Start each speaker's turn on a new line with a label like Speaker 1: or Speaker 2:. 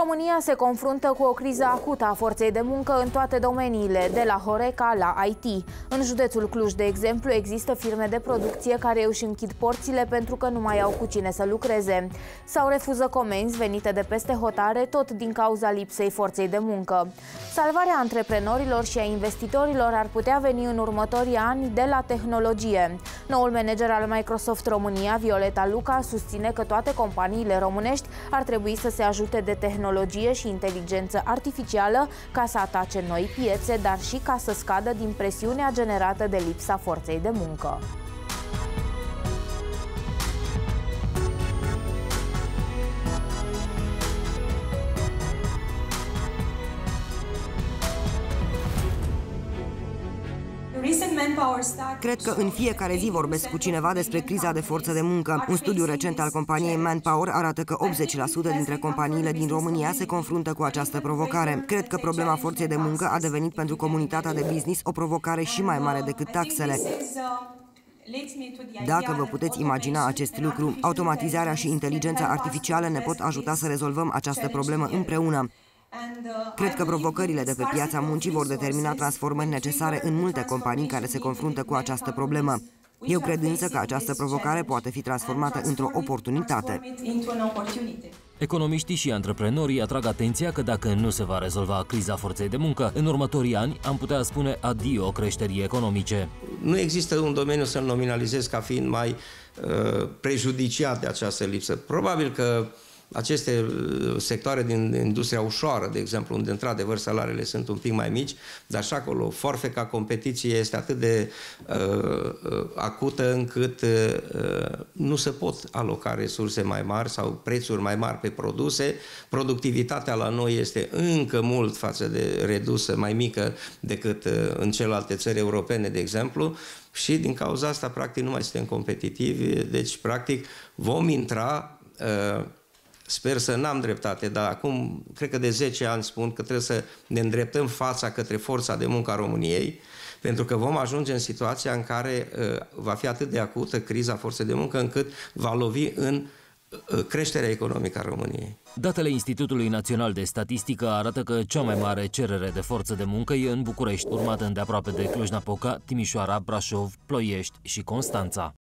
Speaker 1: România se confruntă cu o criză acută a forței de muncă în toate domeniile, de la Horeca la IT. În județul Cluj, de exemplu, există firme de producție care își închid porțile pentru că nu mai au cu cine să lucreze. Sau refuză comenzi venite de peste hotare tot din cauza lipsei forței de muncă. Salvarea antreprenorilor și a investitorilor ar putea veni în următorii ani de la tehnologie. Noul manager al Microsoft România, Violeta Luca, susține că toate companiile românești ar trebui să se ajute de tehnologie și inteligență artificială ca să atace noi piețe, dar și ca să scadă din presiunea generată de lipsa forței de muncă.
Speaker 2: Cred că în fiecare zi vorbesc cu cineva despre criza de forță de muncă. Un studiu recent al companiei Manpower arată că 80% dintre companiile din România se confruntă cu această provocare. Cred că problema forței de muncă a devenit pentru comunitatea de business o provocare și mai mare decât taxele. Dacă vă puteți imagina acest lucru, automatizarea și inteligența artificială ne pot ajuta să rezolvăm această problemă împreună. Cred că provocările de pe piața muncii vor determina transformări necesare în multe companii care se confruntă cu această problemă. Eu cred însă că această provocare poate fi transformată într-o oportunitate.
Speaker 3: Economiștii și antreprenorii atrag atenția că dacă nu se va rezolva criza forței de muncă, în următorii ani am putea spune adio creșterii economice.
Speaker 4: Nu există un domeniu să-l nominalizez ca fiind mai uh, prejudiciat de această lipsă. Probabil că aceste uh, sectoare din industria ușoară, de exemplu, unde într-adevăr salariile sunt un pic mai mici, dar și acolo forfeca competiție este atât de uh, uh, acută încât uh, nu se pot aloca resurse mai mari sau prețuri mai mari pe produse. Productivitatea la noi este încă mult față de redusă, mai mică decât uh, în celelalte țări europene, de exemplu, și din cauza asta, practic, nu mai suntem competitivi, deci, practic, vom intra uh, Sper să n-am dreptate, dar acum cred că de 10 ani spun că trebuie să ne îndreptăm fața către forța de muncă a României, pentru că vom ajunge în situația în care uh, va fi atât de acută criza forței de muncă încât va lovi în uh, creșterea economică a României.
Speaker 3: Datele Institutului Național de Statistică arată că cea mai mare cerere de forță de muncă e în București, urmată îndeaproape de Cluj-Napoca, Timișoara, Brașov, Ploiești și Constanța.